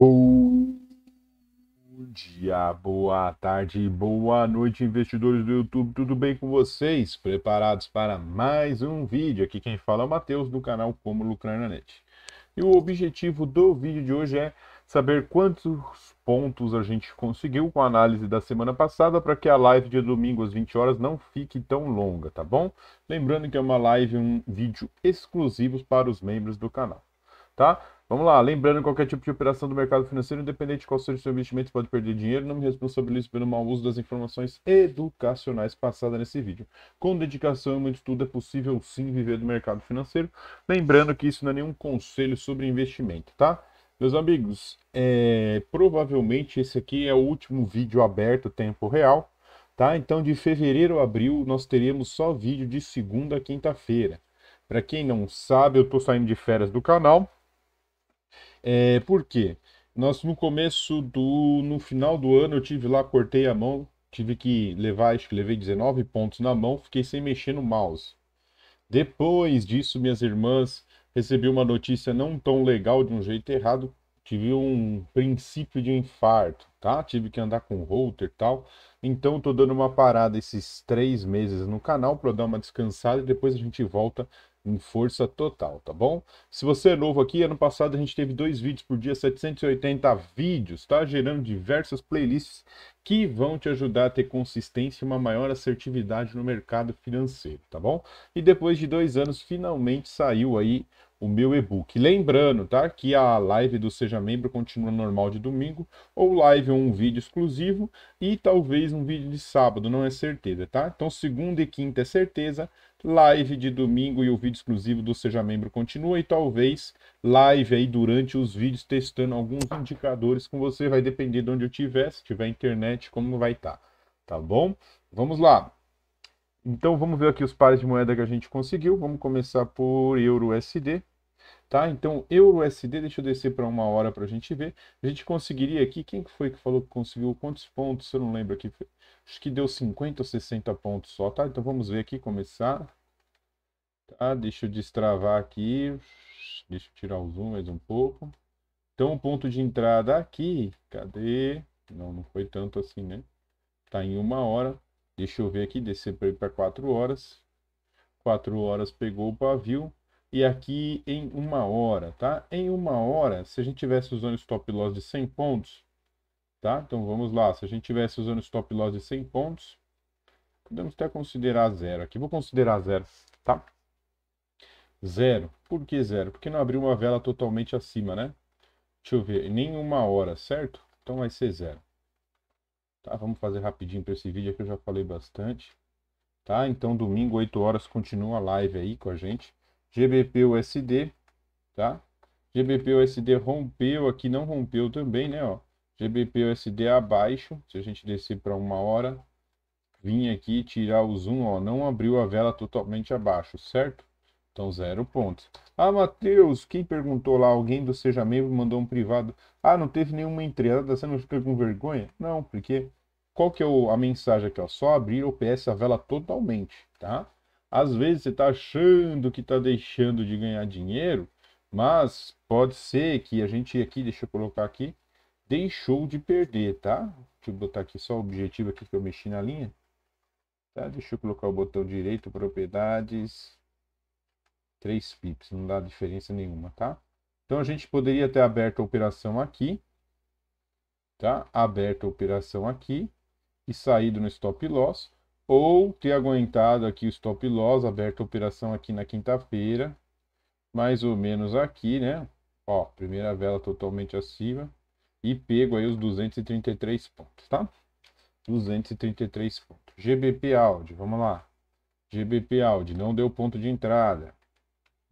Bom dia, boa tarde, boa noite, investidores do YouTube, tudo bem com vocês? Preparados para mais um vídeo? Aqui quem fala é o Matheus do canal Como Lucrar na Net. E o objetivo do vídeo de hoje é saber quantos pontos a gente conseguiu com a análise da semana passada para que a live de domingo às 20 horas não fique tão longa, tá bom? Lembrando que é uma live, um vídeo exclusivos para os membros do canal, tá? Vamos lá, lembrando que qualquer tipo de operação do mercado financeiro, independente de qual seja o seu investimento, pode perder dinheiro. Não me responsabilizo pelo mau uso das informações educacionais passadas nesse vídeo. Com dedicação e muito estudo é possível sim viver do mercado financeiro. Lembrando que isso não é nenhum conselho sobre investimento, tá? Meus amigos, é... provavelmente esse aqui é o último vídeo aberto tempo real, tá? Então de fevereiro a abril nós teremos só vídeo de segunda a quinta-feira. Para quem não sabe, eu estou saindo de férias do canal é, por quê? Nós no começo do. No final do ano eu tive lá, cortei a mão, tive que levar, acho que levei 19 pontos na mão, fiquei sem mexer no mouse. Depois disso, minhas irmãs, recebi uma notícia não tão legal de um jeito errado. Tive um princípio de infarto, tá? Tive que andar com router e tal. Então, tô dando uma parada esses três meses no canal para dar uma descansada e depois a gente volta em força total, tá bom? Se você é novo aqui, ano passado a gente teve dois vídeos por dia, 780 vídeos, tá? Gerando diversas playlists que vão te ajudar a ter consistência e uma maior assertividade no mercado financeiro, tá bom? E depois de dois anos, finalmente saiu aí o meu e-book. Lembrando, tá, que a live do Seja Membro continua normal de domingo, ou live ou um vídeo exclusivo, e talvez um vídeo de sábado, não é certeza, tá? Então segunda e quinta é certeza, live de domingo e o vídeo exclusivo do Seja Membro continua, e talvez live aí durante os vídeos testando alguns indicadores com você, vai depender de onde eu tiver, se tiver internet, como vai estar, tá, tá bom? Vamos lá. Então vamos ver aqui os pares de moeda que a gente conseguiu. Vamos começar por euro USD. Tá? Então, euro USD, deixa eu descer para uma hora para a gente ver. A gente conseguiria aqui, quem foi que falou que conseguiu quantos pontos? Eu não lembro aqui. Acho que deu 50 ou 60 pontos só, tá? Então vamos ver aqui, começar. Tá? Deixa eu destravar aqui. Deixa eu tirar o zoom mais um pouco. Então, o ponto de entrada aqui, cadê? Não, não foi tanto assim, né? Tá em uma hora. Deixa eu ver aqui, descer para 4 horas. 4 horas pegou o pavio. E aqui em uma hora, tá? Em uma hora, se a gente tivesse usando stop loss de 100 pontos, tá? Então vamos lá, se a gente tivesse usando stop loss de 100 pontos, podemos até considerar zero. Aqui vou considerar zero, tá? Zero. Por que zero? Porque não abriu uma vela totalmente acima, né? Deixa eu ver, nem uma hora, certo? Então vai ser zero. Tá, vamos fazer rapidinho para esse vídeo aqui, eu já falei bastante. Tá, então domingo, 8 horas, continua a live aí com a gente. GBP USD, tá? GBP USD rompeu aqui, não rompeu também, né, ó. GBP USD abaixo, se a gente descer para uma hora, vim aqui tirar o zoom, ó, não abriu a vela totalmente abaixo, certo? Então, zero pontos. Ah, Matheus, quem perguntou lá? Alguém do Seja Membro mandou um privado. Ah, não teve nenhuma entrada, você não fica com vergonha? Não, porque qual que é o, a mensagem aqui? Ó? Só abrir o PS a vela totalmente, tá? Às vezes você está achando que está deixando de ganhar dinheiro, mas pode ser que a gente aqui, deixa eu colocar aqui, deixou de perder, tá? Deixa eu botar aqui só o objetivo aqui que eu mexi na linha. Tá? Deixa eu colocar o botão direito, propriedades, 3 pips, não dá diferença nenhuma, tá? Então a gente poderia ter aberto a operação aqui, tá? Aberto a operação aqui e saído no stop loss, ou ter aguentado aqui o stop loss, aberto a operação aqui na quinta-feira, mais ou menos aqui, né? Ó, primeira vela totalmente acima e pego aí os 233 pontos, tá? 233 pontos. GBP Audi, vamos lá. GBP Audi não deu ponto de entrada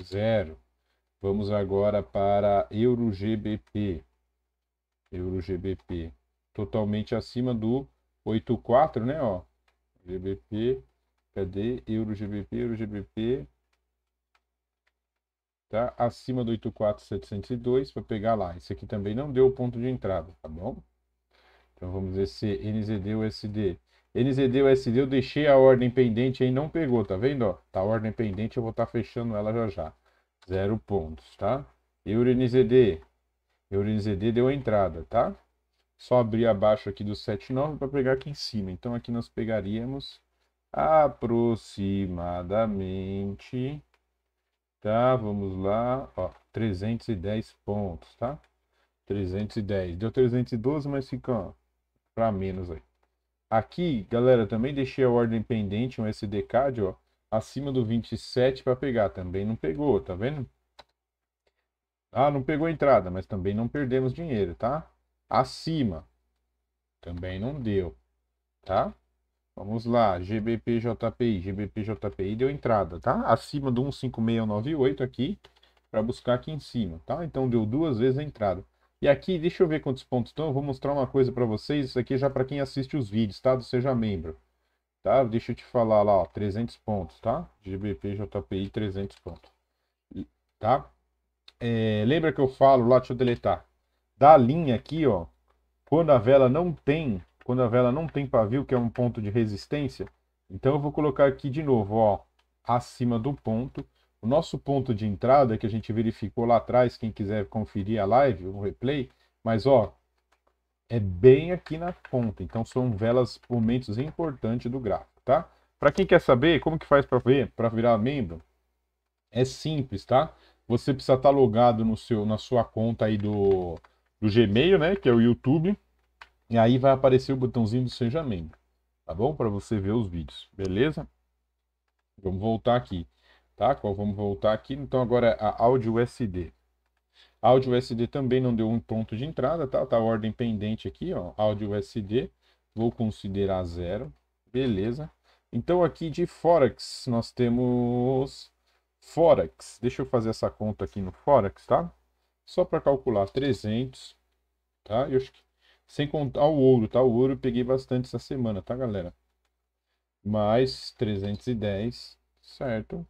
zero. Vamos agora para Euro GBP. Euro GBP. Totalmente acima do 84, né? Ó. GBP. Cadê? Euro GBP, Euro GBP. Tá? Acima do 84702 para pegar lá. Esse aqui também não deu ponto de entrada, tá bom? Então vamos ver se NZD USD. NZD USD eu deixei a ordem pendente aí, não pegou, tá vendo? Ó, tá a ordem pendente, eu vou estar tá fechando ela já já. Zero pontos, tá? Euro NZD. Euro NZD deu a entrada, tá? Só abrir abaixo aqui do 7,9 para pegar aqui em cima. Então aqui nós pegaríamos aproximadamente, tá? Vamos lá, ó, 310 pontos, tá? 310. Deu 312, mas fica para menos aí. Aqui, galera, também deixei a ordem pendente, um SDCAD, ó, acima do 27 para pegar. Também não pegou, tá vendo? Ah, não pegou entrada, mas também não perdemos dinheiro, tá? Acima, também não deu, tá? Vamos lá, GBPJPI, GBPJPI deu entrada, tá? Acima do 15698 aqui, para buscar aqui em cima, tá? Então deu duas vezes a entrada. E aqui, deixa eu ver quantos pontos estão, eu vou mostrar uma coisa para vocês, isso aqui é já para quem assiste os vídeos, tá? Do Seja Membro, tá? Deixa eu te falar lá, ó, 300 pontos, tá? GBPJPI 300 pontos, tá? É, lembra que eu falo lá, deixa eu deletar, da linha aqui, ó, quando a vela não tem quando a vela não tem pavio, que é um ponto de resistência. Então eu vou colocar aqui de novo, ó, acima do ponto. O nosso ponto de entrada, que a gente verificou lá atrás, quem quiser conferir a live, o replay, mas ó, é bem aqui na ponta. Então são velas, momentos importantes do gráfico, tá? Para quem quer saber como que faz para ver, para virar membro, é simples, tá? Você precisa estar tá logado no seu, na sua conta aí do, do Gmail, né? Que é o YouTube. E aí vai aparecer o botãozinho do Seja Membro, tá bom? Para você ver os vídeos, beleza? Vamos voltar aqui, tá? Vamos voltar aqui, então agora é a áudio USB. Áudio USB também não deu um ponto de entrada, tá? Tá a ordem pendente aqui, ó, áudio USB. Vou considerar zero, beleza? Então aqui de Forex nós temos Forex. Deixa eu fazer essa conta aqui no Forex, tá? Só para calcular 300, tá? Eu acho que sem contar o ouro, tá? O ouro eu peguei bastante essa semana, tá, galera? Mais 310, certo?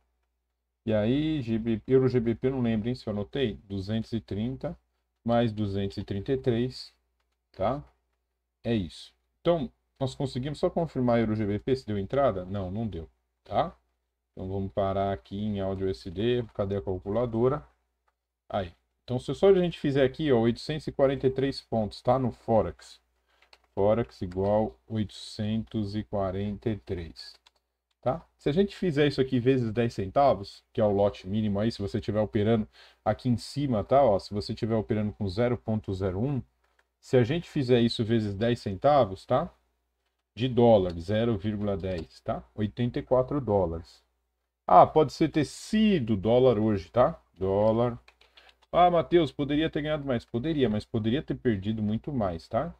E aí, GBP, Euro GBP, não lembro, hein, se eu anotei. 230 mais 233, tá? É isso. Então, nós conseguimos só confirmar Euro GBP se deu entrada? Não, não deu, tá? Então vamos parar aqui em áudio SD, cadê a calculadora? Aí, então, se só a gente fizer aqui, ó, 843 pontos, tá? No Forex. Forex igual 843, tá? Se a gente fizer isso aqui vezes 10 centavos, que é o lote mínimo aí, se você estiver operando aqui em cima, tá? Ó, se você estiver operando com 0.01, se a gente fizer isso vezes 10 centavos, tá? De dólar, 0,10, tá? 84 dólares. Ah, pode ser ter sido dólar hoje, tá? Dólar ah, Matheus, poderia ter ganhado mais. Poderia, mas poderia ter perdido muito mais, tá?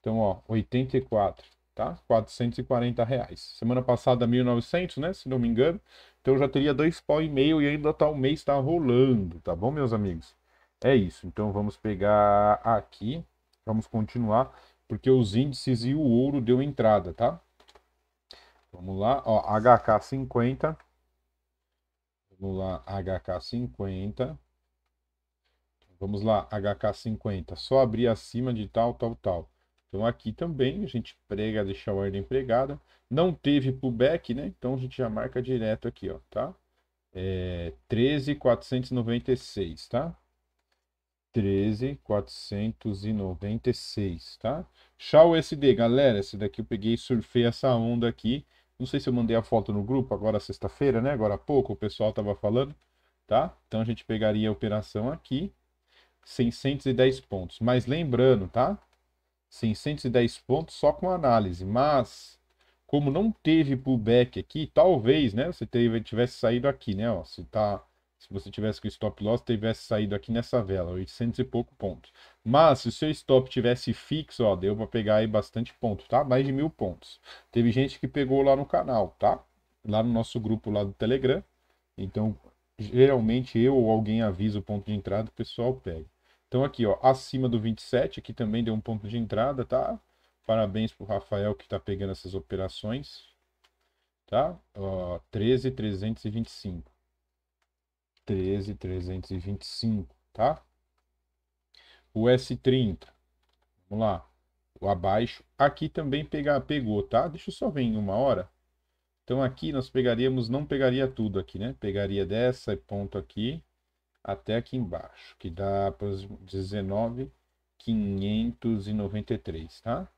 Então, ó, 84, tá? 440 reais. Semana passada, 1.900, né? Se não me engano. Então, já teria dois pau e meio e ainda tá o mês tá rolando, tá bom, meus amigos? É isso. Então, vamos pegar aqui. Vamos continuar, porque os índices e o ouro deu entrada, tá? Vamos lá, ó, HK50. Vamos lá, HK50. Vamos lá, HK50, só abrir acima de tal, tal, tal. Então aqui também a gente prega, deixa a ordem pregada. Não teve pullback, né? Então a gente já marca direto aqui, ó, tá? É 13,496, tá? 13,496, tá? Shaw SD, galera, esse daqui eu peguei e surfei essa onda aqui. Não sei se eu mandei a foto no grupo agora sexta-feira, né? Agora há pouco o pessoal tava falando, tá? Então a gente pegaria a operação aqui, 610 pontos. Mas lembrando, tá? 610 pontos só com análise, mas como não teve pullback aqui, talvez, né, você teve, tivesse saído aqui, né, ó, se tá se você tivesse com stop loss, tivesse saído aqui nessa vela, 800 e pouco pontos. Mas se o seu stop tivesse fixo, ó, deu para pegar aí bastante ponto, tá? Mais de mil pontos. Teve gente que pegou lá no canal, tá? Lá no nosso grupo lá do Telegram. Então, geralmente eu ou alguém avisa o ponto de entrada, o pessoal pega. Então aqui, ó, acima do 27, aqui também deu um ponto de entrada, tá? Parabéns pro Rafael que tá pegando essas operações, tá? Ó, 13,325. 13,325, tá? O S30, vamos lá, o abaixo, aqui também pega, pegou, tá? Deixa eu só ver em uma hora. Então aqui nós pegaríamos, não pegaria tudo aqui, né? Pegaria dessa ponto aqui, até aqui embaixo, que dá para 19,593, tá?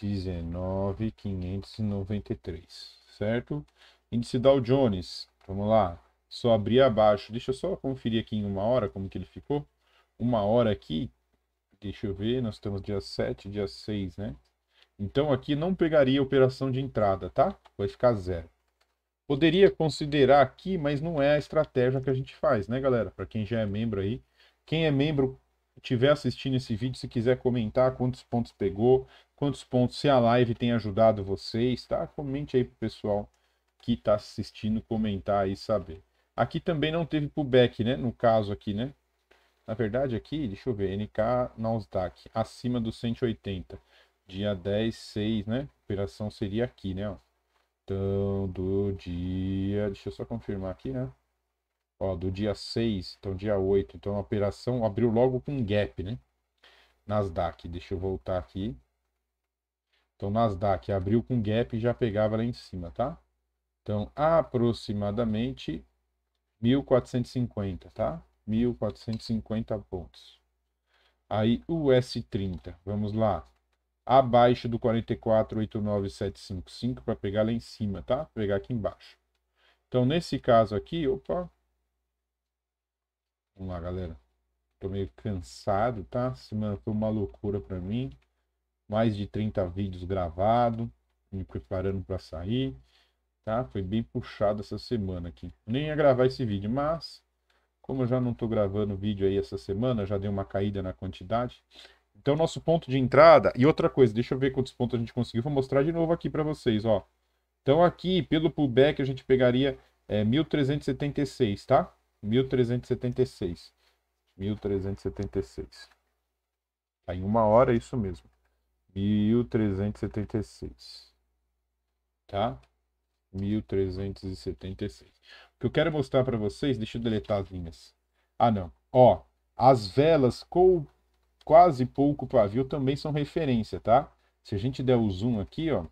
19,593, certo? Índice Dow Jones, vamos lá, só abrir abaixo, deixa eu só conferir aqui em uma hora como que ele ficou. Uma hora aqui, deixa eu ver, nós estamos dia 7, dia 6, né? Então aqui não pegaria operação de entrada, tá? Vai ficar zero. Poderia considerar aqui, mas não é a estratégia que a gente faz, né, galera? Para quem já é membro aí. Quem é membro, estiver assistindo esse vídeo, se quiser comentar quantos pontos pegou, quantos pontos, se a live tem ajudado vocês, tá? Comente aí pro pessoal que está assistindo comentar e saber. Aqui também não teve pullback, né? No caso aqui, né? Na verdade aqui, deixa eu ver, NK Nasdaq, acima dos 180. Dia 10, 6, né? operação seria aqui, né? Ó. Então, do dia. Deixa eu só confirmar aqui, né? Ó, do dia 6, então dia 8. Então a operação abriu logo com gap, né? Nasdaq. Deixa eu voltar aqui. Então, Nasdaq abriu com gap e já pegava lá em cima, tá? Então, aproximadamente 1450, tá? 1450 pontos. Aí o S30, vamos lá abaixo do 4489755 para pegar lá em cima, tá? Pegar aqui embaixo. Então, nesse caso aqui, opa. Vamos lá, galera. Tô meio cansado, tá? Semana foi uma loucura para mim. Mais de 30 vídeos gravados, me preparando para sair, tá? Foi bem puxado essa semana aqui. Nem ia gravar esse vídeo, mas como eu já não tô gravando vídeo aí essa semana, já deu uma caída na quantidade. Então, nosso ponto de entrada. E outra coisa, deixa eu ver quantos pontos a gente conseguiu. Vou mostrar de novo aqui para vocês, ó. Então, aqui, pelo pullback, a gente pegaria é, 1376, tá? 1376. 1376. Tá em uma hora, é isso mesmo. 1376. Tá? 1376. O que eu quero mostrar para vocês, deixa eu deletar as linhas. Ah, não. Ó, as velas com quase pouco pavio também são referência, tá? Se a gente der o zoom aqui, ó,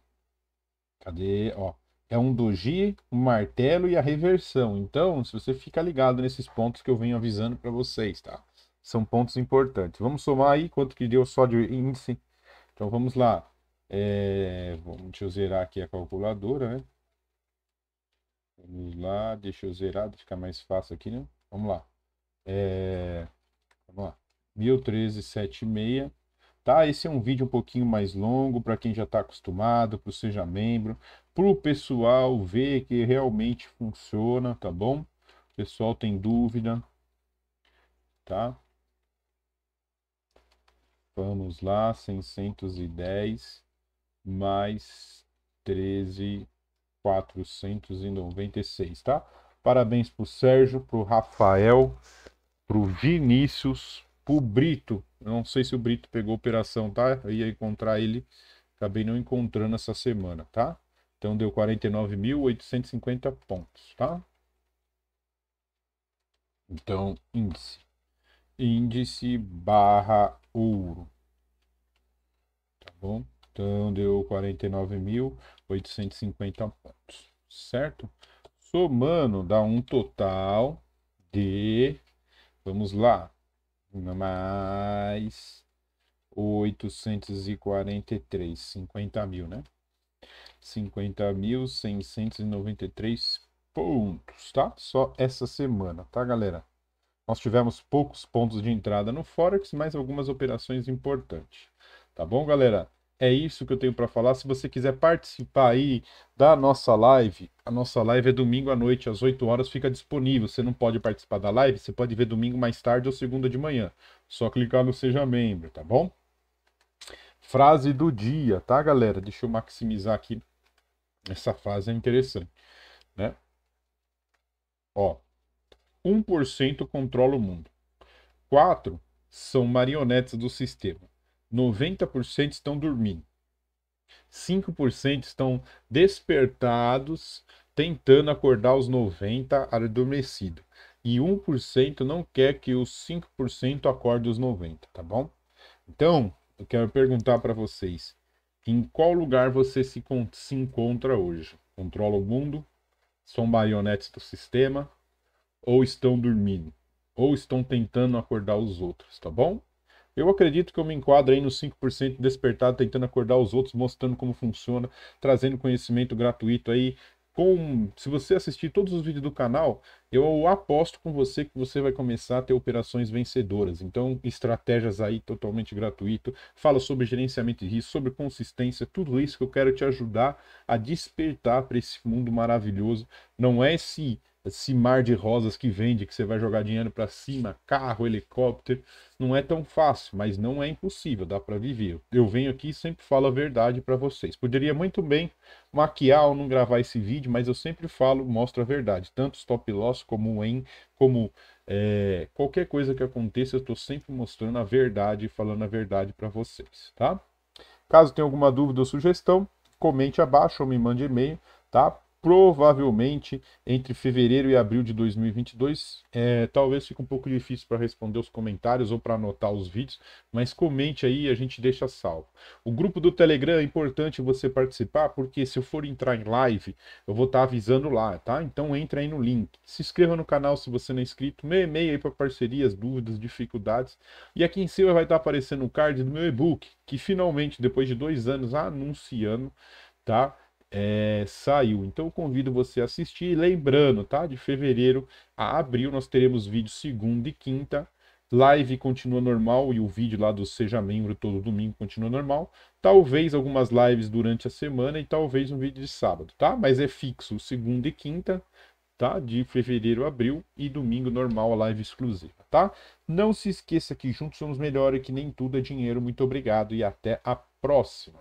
cadê, ó, é um doji, um martelo e a reversão. Então, se você fica ligado nesses pontos que eu venho avisando para vocês, tá? São pontos importantes. Vamos somar aí quanto que deu só de índice. Então, vamos lá. É, vamos, deixa eu zerar aqui a calculadora, né? Vamos lá, deixa eu zerar, ficar mais fácil aqui, né? Vamos lá. É, vamos lá. 101376. Tá? Esse é um vídeo um pouquinho mais longo para quem já está acostumado, para o seja membro, para o pessoal ver que realmente funciona, tá bom? O pessoal tem dúvida, tá? Vamos lá, 610 mais 13,496, tá? Parabéns para o Sérgio, para o Rafael, para o Vinícius, pro Brito. Não sei se o Brito pegou operação, tá? Eu ia encontrar ele, acabei não encontrando essa semana, tá? Então deu 49.850 pontos, tá? Então, índice. Índice barra ouro. Tá bom? Então deu 49.850 pontos, certo? Somando dá um total de, vamos lá, mais 843, 50 mil, né? 50.693 pontos, tá? Só essa semana, tá, galera? Nós tivemos poucos pontos de entrada no Forex, mas algumas operações importantes. Tá bom, galera? É isso que eu tenho para falar. Se você quiser participar aí da nossa live, a nossa live é domingo à noite, às 8 horas, fica disponível. Você não pode participar da live, você pode ver domingo mais tarde ou segunda de manhã. Só clicar no Seja Membro, tá bom? Frase do dia, tá, galera? Deixa eu maximizar aqui. Essa frase é interessante, né? Ó, 1% controla o mundo. 4 são marionetes do sistema. 90% estão dormindo. 5% estão despertados, tentando acordar os 90% adormecido. E 1% não quer que os 5% acorde os 90%, tá bom? Então, eu quero perguntar para vocês: em qual lugar você se, se encontra hoje? Controla o mundo? São marionetes do sistema? Ou estão dormindo? ou estão tentando acordar os outros, tá bom? Eu acredito que eu me enquadro aí nos 5% despertado, tentando acordar os outros, mostrando como funciona, trazendo conhecimento gratuito aí. Com, se você assistir todos os vídeos do canal, eu aposto com você que você vai começar a ter operações vencedoras. Então, estratégias aí totalmente gratuito. Fala sobre gerenciamento de risco, sobre consistência, tudo isso que eu quero te ajudar a despertar para esse mundo maravilhoso. Não é esse esse mar de rosas que vende, que você vai jogar dinheiro para cima, carro, helicóptero, não é tão fácil, mas não é impossível, dá para viver. Eu venho aqui e sempre falo a verdade para vocês. Poderia muito bem maquiar ou não gravar esse vídeo, mas eu sempre falo, mostro a verdade, tanto stop loss como em, como é, qualquer coisa que aconteça, eu estou sempre mostrando a verdade, falando a verdade para vocês, tá? Caso tenha alguma dúvida ou sugestão, comente abaixo ou me mande e-mail, tá? Provavelmente entre fevereiro e abril de 2022. É, talvez fique um pouco difícil para responder os comentários ou para anotar os vídeos, mas comente aí e a gente deixa salvo. O grupo do Telegram é importante você participar, porque se eu for entrar em live, eu vou estar tá avisando lá, tá? Então entra aí no link. Se inscreva no canal se você não é inscrito, meu e-mail aí para parcerias, dúvidas, dificuldades. E aqui em cima vai estar tá aparecendo o card do meu e-book, que finalmente, depois de dois anos anunciando, tá? É, saiu. Então eu convido você a assistir. Lembrando, tá? De fevereiro a abril nós teremos vídeo segunda e quinta. Live continua normal e o vídeo lá do Seja Membro todo domingo continua normal. Talvez algumas lives durante a semana e talvez um vídeo de sábado, tá? Mas é fixo segunda e quinta, tá? De fevereiro a abril e domingo normal a live exclusiva, tá? Não se esqueça que juntos somos melhores que nem tudo é dinheiro. Muito obrigado e até a próxima.